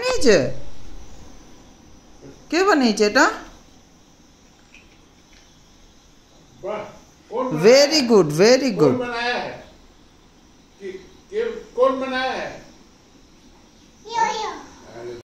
বানিয়েছে কে বানিয়েছে এটা वेरी गुड बनाया ভেরি बनाया है? कौन बनाया है?